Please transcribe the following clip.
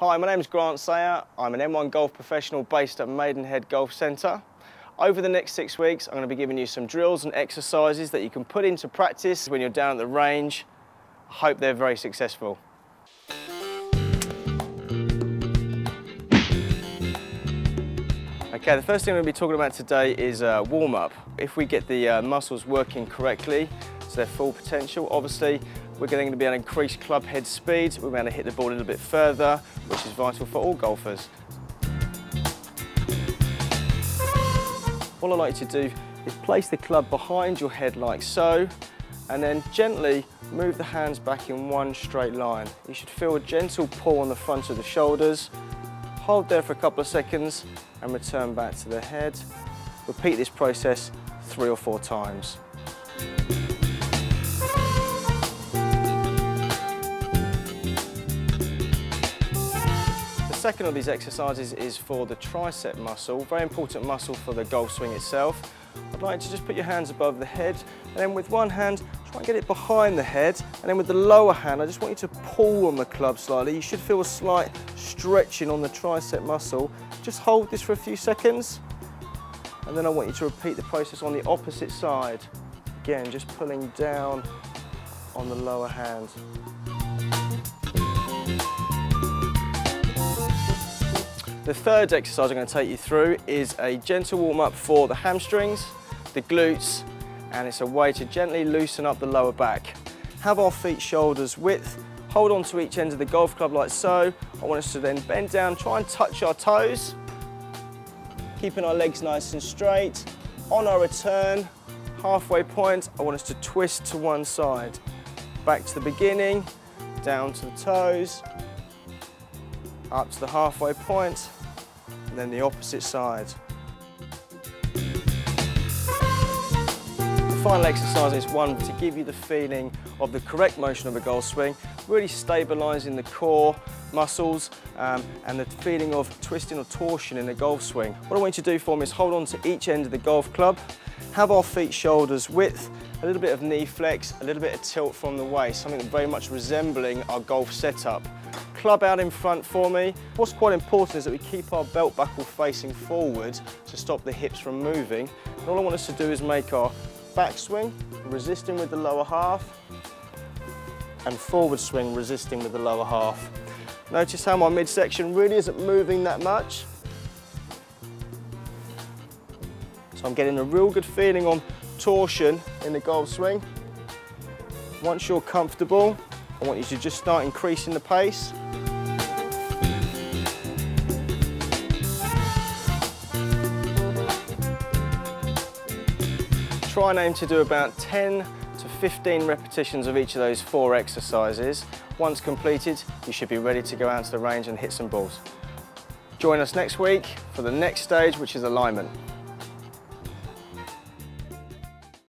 Hi, my name is Grant Sayer. I'm an N1 golf professional based at Maidenhead Golf Centre. Over the next six weeks, I'm going to be giving you some drills and exercises that you can put into practice when you're down at the range. I hope they're very successful. Okay, the first thing we're going to be talking about today is uh, warm-up. If we get the uh, muscles working correctly, to their full potential, obviously we're going to be able to increase club head speed, we're going to hit the ball a little bit further, which is vital for all golfers. What I like you to do is place the club behind your head like so, and then gently move the hands back in one straight line. You should feel a gentle pull on the front of the shoulders, hold there for a couple of seconds and return back to the head. Repeat this process three or four times. Second of these exercises is for the tricep muscle, very important muscle for the golf swing itself. I'd like to just put your hands above the head and then with one hand try and get it behind the head and then with the lower hand I just want you to pull on the club slightly. You should feel a slight stretching on the tricep muscle. Just hold this for a few seconds and then I want you to repeat the process on the opposite side. Again, just pulling down on the lower hand. The third exercise I'm going to take you through is a gentle warm-up for the hamstrings, the glutes, and it's a way to gently loosen up the lower back. Have our feet shoulders width, hold on to each end of the golf club like so. I want us to then bend down, try and touch our toes, keeping our legs nice and straight. On our return, halfway point, I want us to twist to one side. Back to the beginning, down to the toes, up to the halfway point, and then the opposite side. The final exercise is one to give you the feeling of the correct motion of a golf swing, really stabilising the core muscles um, and the feeling of twisting or torsion in the golf swing. What I want you to do for me is hold on to each end of the golf club, have our feet shoulders width, a little bit of knee flex, a little bit of tilt from the waist, something very much resembling our golf setup club out in front for me. What's quite important is that we keep our belt buckle facing forward to stop the hips from moving. And all I want us to do is make our backswing, resisting with the lower half, and forward swing, resisting with the lower half. Notice how my midsection really isn't moving that much. So I'm getting a real good feeling on torsion in the golf swing. Once you're comfortable, I want you to just start increasing the pace. Try and aim to do about 10 to 15 repetitions of each of those four exercises. Once completed, you should be ready to go out to the range and hit some balls. Join us next week for the next stage, which is alignment.